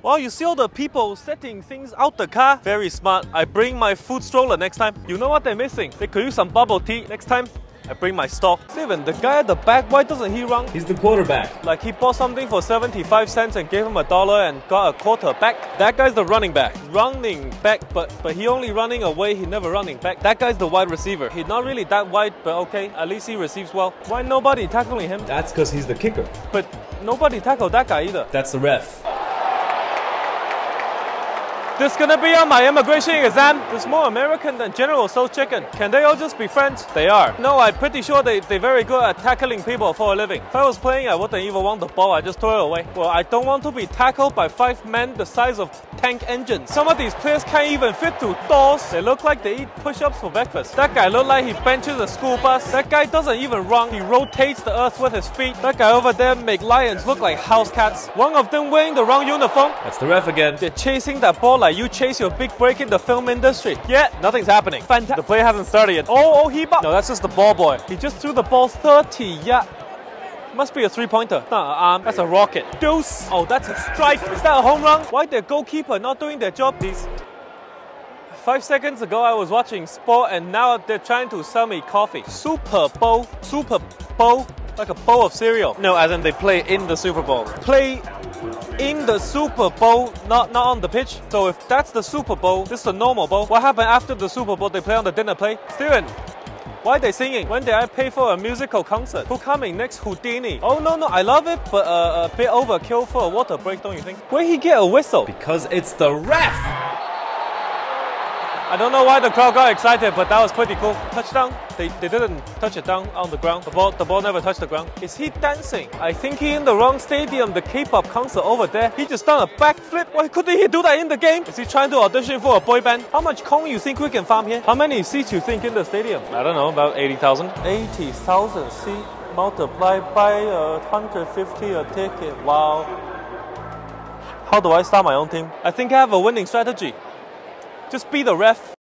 Well, you see all the people setting things out the car? Very smart. I bring my food stroller next time. You know what they're missing? They could use some bubble tea next time. I bring my stock. Steven, the guy at the back, why doesn't he run? He's the quarterback. Like he bought something for 75 cents and gave him a dollar and got a quarter back. That guy's the running back. Running back, but but he only running away, he never running back. That guy's the wide receiver. He's not really that wide, but okay, at least he receives well. Why nobody tackling him? That's because he's the kicker. But nobody tackled that guy either. That's the ref. This is gonna be on my immigration exam. This more American than General Tso's chicken. Can they all just be friends? They are. No, I'm pretty sure they, they're very good at tackling people for a living. If I was playing, I wouldn't even want the ball, I just throw it away. Well, I don't want to be tackled by five men the size of tank engines. Some of these players can't even fit through doors. They look like they eat push-ups for breakfast. That guy looked like he benches a school bus. That guy doesn't even run. He rotates the earth with his feet. That guy over there make lions look like house cats. One of them wearing the wrong uniform. That's the ref again. They're chasing that ball like you chase your big break in the film industry. Yeah, nothing's happening. Fantastic. The play hasn't started yet. Oh, oh, he bu- No, that's just the ball boy. He just threw the ball 30 yeah. Must be a three-pointer. An arm. Um, that's a rocket. Deuce. Oh, that's a strike. Is that a home run? Why the goalkeeper not doing their job? These. Five seconds ago, I was watching sport, and now they're trying to sell me coffee. Super Bowl. Super Bowl. Like a bowl of cereal. No, as in they play in the Super Bowl. Play in the Super Bowl, not not on the pitch. So if that's the Super Bowl, this is the normal bowl. What happened after the Super Bowl? They play on the dinner plate. Steven, why are they singing? When did I pay for a musical concert? Who coming next? Houdini. Oh no no, I love it, but uh, a bit overkill for a water break, don't you think? Where he get a whistle? Because it's the ref. I don't know why the crowd got excited, but that was pretty cool. Touchdown. They, they didn't touch it down on the ground. The ball the ball never touched the ground. Is he dancing? I think he in the wrong stadium. The K-pop concert over there. He just done a backflip. Why couldn't he do that in the game? Is he trying to audition for a boy band? How much Kong you think we can farm here? How many seats you think in the stadium? I don't know, about 80,000. 80,000 seats multiplied by uh, 150 a ticket. Wow. How do I start my own team? I think I have a winning strategy. Just be the ref.